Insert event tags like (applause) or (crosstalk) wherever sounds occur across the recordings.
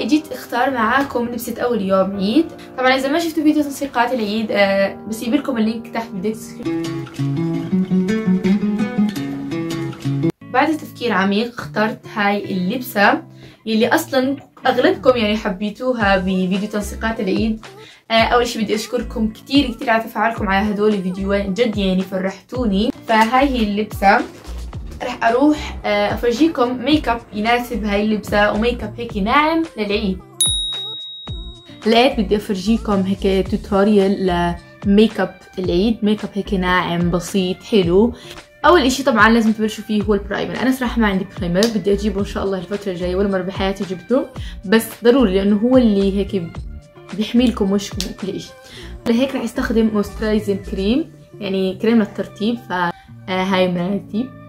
اجيت اختار معاكم لبسة أول يوم عيد. طبعا إذا ما شفتوا فيديو تنسيقات العيد آه بسيب لكم اللينك تحت بال description بعد تفكير عميق اخترت هاي اللبسة يلي أصلا أغلبكم يعني حبيتوها بفيديو تنسيقات العيد. آه أول شي بدي أشكركم كتير كتير على تفاعلكم على هدول الفيديوهات جد يعني فرحتوني. فهاي هي اللبسة. رح أروح آه أفرجيكم ميك اب يناسب هاي اللبسة وميك اب هيك ناعم للعيد. لقيت بدي أفرجيكم هيك tutorial ل makeup العيد. ميك اب هيك ناعم بسيط حلو. أول إشي طبعا لازم تبلشوا فيه هو ال primer أنا صراحة ما عندي primer بدي أجيبه إن شاء الله الفترة الجاية ولا مره بحياتي جبته. بس ضروري لأنه هو اللي هيك بيحمي لكم وشكم وكل إشي. لهيك رح أستخدم moisturizing cream يعني كريم للترطيب فهاي مراتي.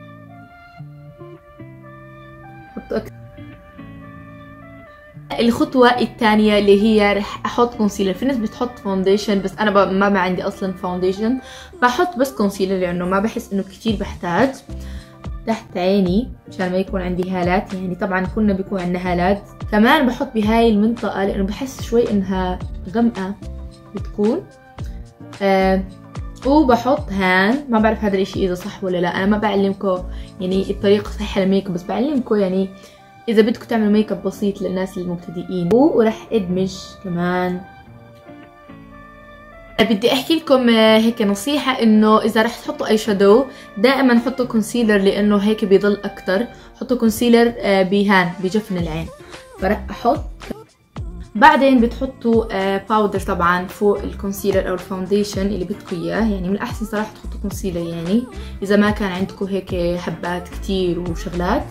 الخطوة الثانية اللي هي رح أحط concealer في ناس بتحط foundation بس أنا ما ما عندي أصلا foundation بحط بس concealer لأنه ما بحس إنه كتير بحتاج. تحت عيني مشان ما يكون عندي هالات. يعني طبعا كلنا بيكون عندنا هالات. كمان بحط بهاي المنطقة لأنه بحس شوي إنها غمقة بتكون. آه وبحط هان. ما بعرف هذا الإشي إذا صح ولا لا. أنا ما بعلمكم يعني الطريقة صحيحة للميك بس بعلمكم يعني إذا بدكم تعملوا ميك اب بسيط للناس المبتدئين. وراح أدمج كمان. بدي أحكي لكم هيك نصيحة إنه إذا رح تحطوا أي shadow دائما حطوا concealer لأنه هيك بيضل أكتر. حطوا concealer بهان بجفن العين. فرح أحط بعدين بتحطوا powder طبعا فوق ال concealer أو ال foundation اللي بدكم إياه. يعني من الأحسن صراحة تحطوا concealer يعني. إذا ما كان عندكم هيك حبات كتير وشغلات.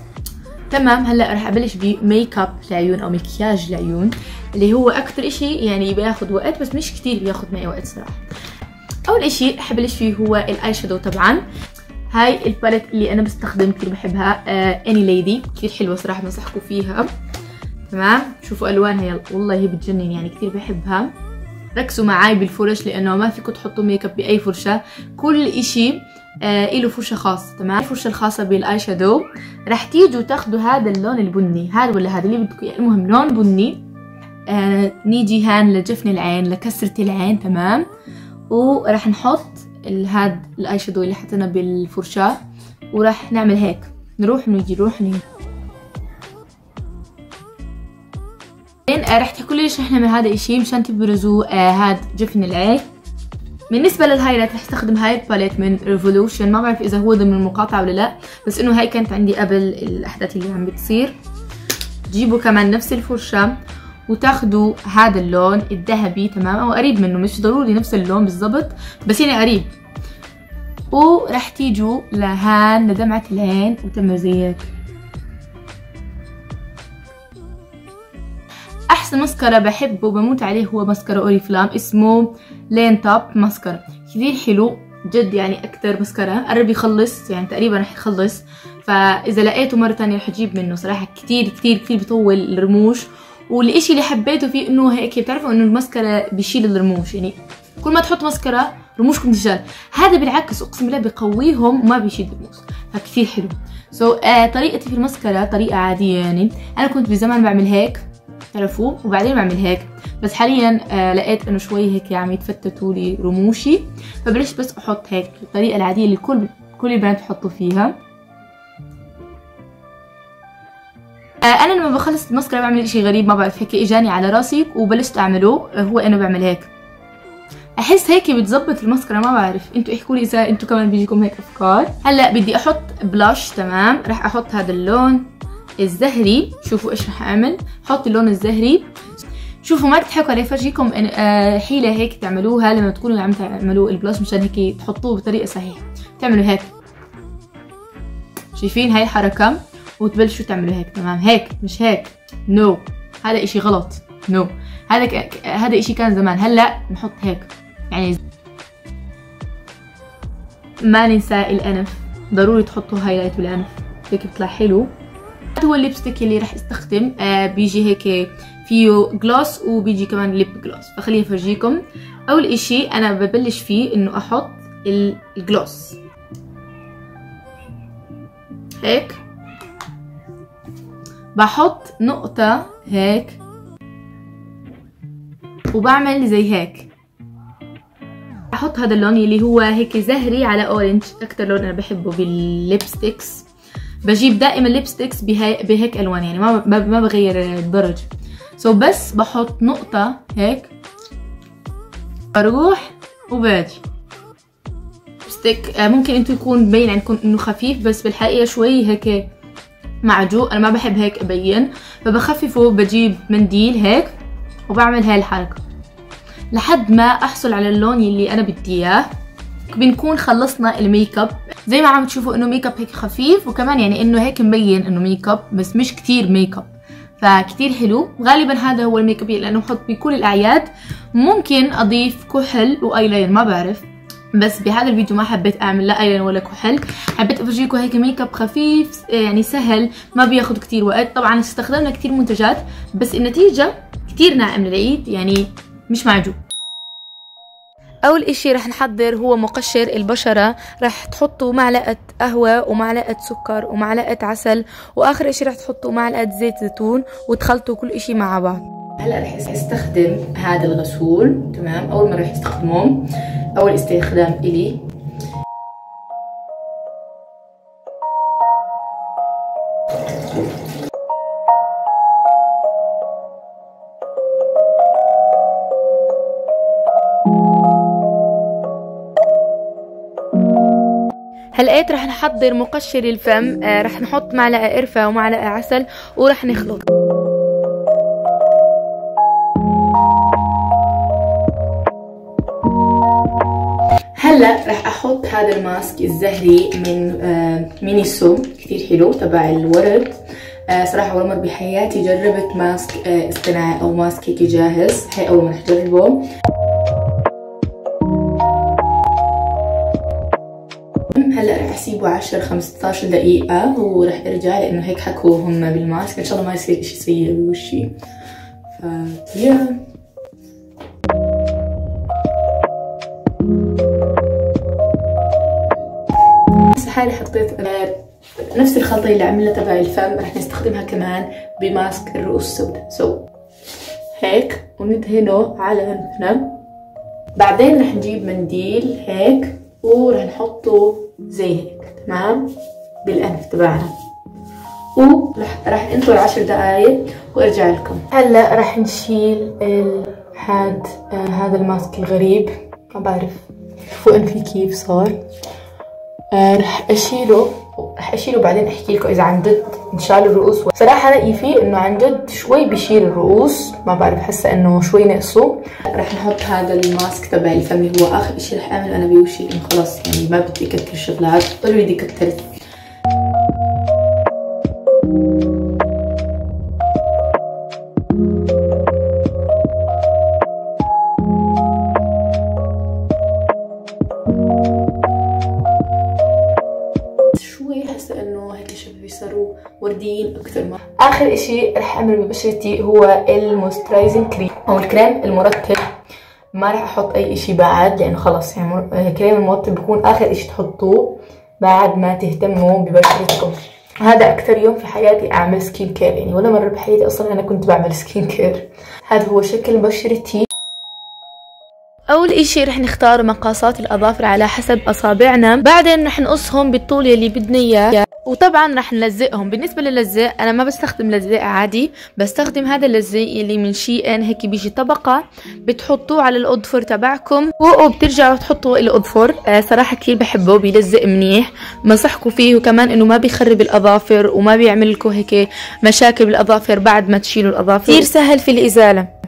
تمام هلأ رح أبلش بميك اب العيون أو مكياج العيون اللي هو أكثر إشي يعني بياخد وقت بس مش كتير بياخد معي وقت صراحة. أول إشي رح أبلش فيه هو ال eye shadow طبعا. هاي ال palette اللي أنا بستخدم كثير بحبها اني ليدي كثير حلوة صراحة بنصحكم فيها. تمام؟ شوفوا الوانها يلا والله هي بتجنن يعني كثير بحبها. ركزوا معي بالفرش لأنه ما فيكم تحطوا ميك اب بأي فرشة. كل إشي آه له فرشة خاصة تمام؟ الفرشة الخاصة بال eye shadow رح تيجوا تاخدوا هذا اللون البني. هذا ولا هذا اللي بدكم المهم لون بني. آه نيجي هان لجفن العين لكسرة العين تمام؟ ورح نحط هذا ال eye shadow اللي حطينا بالفرشاة ورح نعمل هيك. نروح ونيجي نروح ونيجي رح تحكوا لي ليش رح نعمل هذا الشيء مشان تبرزوا آه هذا جفن العين بالنسبة لل highlight رح استخدم هاي ال palette من Revolution ما بعرف إذا هو ضمن المقاطعة ولا لا بس إنه هاي كانت عندي قبل الأحداث اللي عم بتصير. تجيبوا كمان نفس الفرشة وتاخدوا هذا اللون الذهبي تمام؟ أو قريب منه مش ضروري نفس اللون بالضبط بس يعني قريب. ورح تيجوا لهان لدمعة العين وتعملوا زي احسن مسكرة بحبه وبموت عليه هو مسكرة اوريفلام اسمه لين توب مسكرة. كثير حلو جد يعني أكثر مسكرة. قرب يخلص يعني تقريبا رح يخلص. فإذا لقيته مرة تانية رح أجيب منه. صراحة كثير كثير كثير بطول الرموش. والإشي اللي حبيته فيه إنه هيك بتعرفوا إنه المسكرة بيشيل الرموش. يعني كل ما تحط مسكرة رموشكم تشال هذا بالعكس أقسم بالله بقويهم وما بيشيل الرموش فكثير حلو. سو so, آه طريقتي في المسكرة طريقة عادية يعني. أنا كنت بزمان بعمل هيك. تعرفوا وبعدين بعمل هيك. بس حاليا آه لقيت إنه شوي هيك عم يتفتتوا لي رموشي. فبلشت بس أحط هيك الطريقة العادية اللي كل كل البنات بحطوا فيها. آه أنا لما بخلص المسكرة بعمل إشي غريب ما بعرف هيك إجاني على راسي وبلشت أعمله هو أنا بعمل هيك. أحس هيك بتزبط المسكرة ما بعرف. إنتوا احكوا لي إذا إنتوا كمان بيجيكم هيك أفكار. هلأ بدي أحط بلاش تمام. راح أحط هذا اللون. الزهري. شوفوا إيش رح أعمل. حط اللون الزهري. شوفوا ما تضحكوا علي فرجيكم حيلة هيك تعملوها. لما تكونوا عم تعملوا البلاش مشان هيك تحطوه بطريقة صحيحة. تعملوا هيك. شايفين هاي الحركه وتبلشوا تعملوا هيك. تمام. هيك. مش هيك. نو. no. هذا إشي غلط. no. no. هذا ك... هذا إشي كان زمان. هلأ نحط هيك. يعني ما ننسى الأنف. ضروري تحطوا highlight بالأنف. هيك بيطلع حلو. هو ال lipstick اللي راح استخدم آه بيجي هيك فيه gloss وبيجي كمان lip gloss فخليني افرجيكم أول إشي أنا ببلش فيه إنه أحط ال gloss هيك. بحط نقطة هيك. وبعمل زي هيك. أحط هذا اللون اللي هو هيك زهري على orange أكتر لون أنا بحبه بال lipsticks بجيب دائما lipsticks بهي بهيك ألوان يعني ما ما بغير الدرج so so بس بحط نقطة هيك بروح وباجي. stick ممكن إنتو يكون مبين عندكم إنه خفيف بس بالحقيقة شوي هيك معجوق. أنا ما بحب هيك أبين. فبخففه بجيب منديل هيك وبعمل هاي الحركة. لحد ما أحصل على اللون اللي أنا بدي إياه. بنكون خلصنا الميك اب زي ما عم تشوفوا إنه ميك اب هيك خفيف وكمان يعني إنه هيك مبين إنه ميك اب بس مش كتير ميك اب فكتير حلو. غالبا هذا هو الميك اب لأنه بحط بكل الأعياد. ممكن أضيف كحل وأيلاين ما بعرف. بس بهذا الفيديو ما حبيت أعمل لا أيلاين ولا كحل. حبيت أفرجيكم هيك ميك اب خفيف يعني سهل ما بياخد كتير وقت. طبعا استخدمنا كتير منتجات بس النتيجة كتير ناعم للعيد يعني مش معجوق. أول إشي رح نحضر هو مقشر البشرة. رح تحطوا معلقة قهوة ومعلقة سكر ومعلقة عسل وآخر إشي رح تحطوا معلقة زيت زيتون وتخلطوا كل إشي مع بعض. هلا رح استخدم هذا الغسول تمام؟ أول مرة رح استخدمه أول استخدام إلي هلقيت رح نحضر مقشر الفم آه رح نحط معلقة قرفة ومعلقة عسل ورح نخلط. هلا رح أحط هذا ال mask الزهري من آه Miniso كثير حلو تبع الورد. آه صراحة أول مرة بحياتي جربت mask اصطناعي أو mask هيك جاهز. هي أول مرة أجربه. هلا رح أسيبه 10 15 دقيقة ورح أرجع لأنه هيك حكوا هم بالماسك إن شاء الله ما يصير إشي سيء بوشي. ف يا. هسه حالي حطيت نفس الخلطة اللي عملها تبع الفم رح نستخدمها كمان بماسك الرؤوس السوداء. سو. هيك وندهنه على انفنا بعدين رح نجيب منديل هيك ورح نحطه زي هيك تمام؟ بالانف تبعنا. ورح رح انطر عشر دقايق وارجع لكم. هلا رح نشيل هاد آه هذا الماسك الغريب. ما بعرف. فوق أنفي كيف صار. آه رح أشيله رح أشيله بعدين أحكي لكم إذا عن جد انشال الرؤوس. صراحة رأيي فيه إنه عن جد شوي بيشيل الرؤوس ما بعرف حاسة إنه شوي نقصه رح نحط هذا الماسك تبع الفم هو آخر إشي رح أعمله أنا بوشي إنه خلص يعني ما بدي أكتر شغلات ضروري بدي أكتر آخر إشي رح أعمل ببشرتي هو ال moisturizing cream. أو الكريم المرطب. ما رح أحط أي إشي بعد لأنه خلص يعني الكريم المرطب بيكون آخر إشي تحطوه بعد ما تهتموا ببشرتكم. هذا أكثر يوم في حياتي أعمل skin care يعني ولا مرة بحياتي أصلا أنا كنت بعمل skin care هذا هو شكل بشرتي. أول إشي رح نختار مقاسات الأظافر على حسب أصابعنا. بعدين رح نقصهم بالطول يلي بدنا إياه. وطبعا رح نلزقهم. بالنسبة للزق أنا ما بستخدم لزق عادي. بستخدم هذا اللزق اللي من شي ان هيك بيجي طبقة بتحطوه على الاظفر تبعكم. وبترجعوا تحطوا الاظفر آه صراحة كثير بحبه بيلزق منيح. بنصحكم فيه. وكمان إنه ما بيخرب الأظافر وما بيعمل لكم هيك مشاكل بالأظافر بعد ما تشيلوا الأظافر. كثير سهل في الإزالة.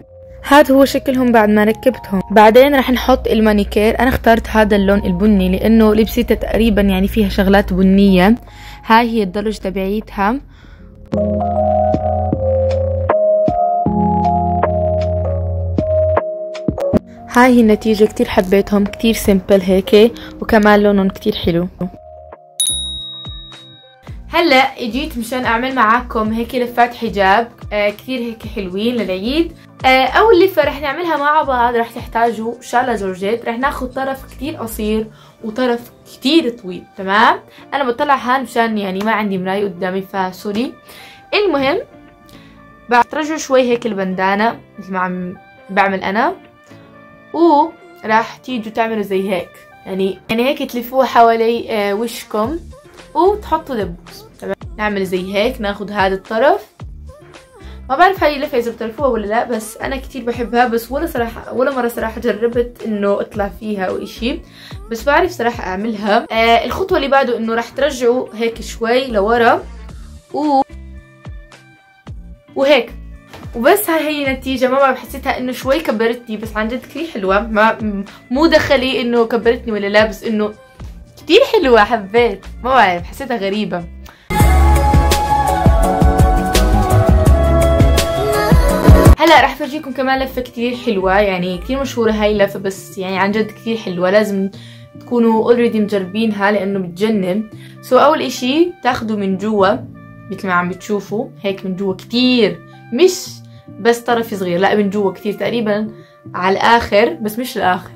هذا هو شكلهم بعد ما ركبتهم. بعدين رح نحط المانيكير. أنا اخترت هذا اللون البني لأنه لبستها تقريبا يعني فيها شغلات بنية. هاي هي الدرجة تبعيتها. هاي هي النتيجة. كتير حبيتهم. كتير سيمبل هيك. وكمان لونهم كتير حلو. هلأ إجيت مشان أعمل معاكم هيك لفات حجاب. آه كثير هيك حلوين للعيد. أول لفة رح نعملها مع بعض رح تحتاجوا شاله جورجيت. رح ناخذ طرف كثير قصير وطرف كثير طويل تمام؟ أنا بطلع هان مشان يعني ما عندي مراية قدامي فسوري المهم بعد ترجعوا شوي هيك البندانة مثل ما عم بعمل أنا وراح تيجوا تعملوا زي هيك. يعني يعني هيك تلفوها حوالي آه، وشكم وتحطوا دبوس تمام؟ نعمل زي هيك ناخد هذا الطرف. ما بعرف هاي اللفة إذا بتعرفوها ولا لا بس أنا كتير بحبها بس ولا صراحة ولا مرة صراحة جربت إنه أطلع فيها أو إشي. بس بعرف صراحة أعملها. آه الخطوة اللي بعده إنه راح ترجعوا هيك شوي لورا. و وهيك. وبس هاي هي النتيجة. ما بعرف حسيتها إنه شوي كبرتني بس عن جد كثير حلوة. ما مو دخلي إنه كبرتني ولا لا بس إنه كثير حلوة حبيت. ما بعرف حسيتها غريبة. هلا رح فرجيكم كمان لفة كتير حلوة يعني كتير مشهورة هاي اللفة بس يعني عن جد كتير حلوة لازم تكونوا already مجربينها لأنه بتجنن. so أول إشي تاخدوا من جوا مثل ما عم بتشوفوا هيك من جوا كتير مش بس طرف صغير لا من جوا كتير تقريبا على الآخر بس مش الآخر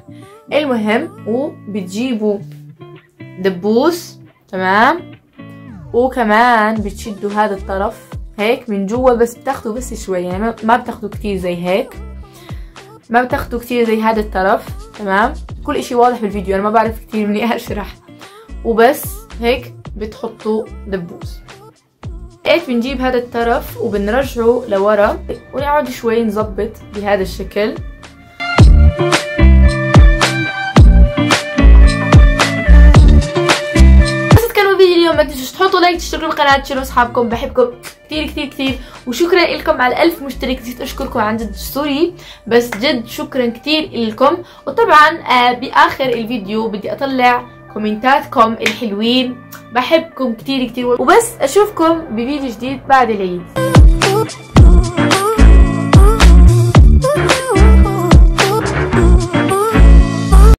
المهم وبتجيبوا دبوس تمام؟ وكمان بتشدوا هذا الطرف هيك من جوا بس بتاخدوا بس شوي يعني ما بتاخدوا كتير زي هيك. ما بتاخدوا كتير زي هذا الطرف تمام؟ كل إشي واضح بالفيديو أنا ما بعرف كتير مني (laughs) أشرح. وبس هيك بتحطوا دبوس. هيك بنجيب هذا الطرف وبنرجعه لورا؟ ونقعد شوي نظبط بهذا الشكل. تحطوا لايك تشتركوا بالقناه تشيروا اصحابكم بحبكم كثير كثير كثير وشكرا لكم على الألف مشترك. نسيت أشكركم عن جد سوري بس جد شكرا كثير لكم وطبعا آه بآخر الفيديو بدي أطلع كومنتاتكم الحلوين. بحبكم كثير كثير وبس أشوفكم بفيديو جديد بعد العيد.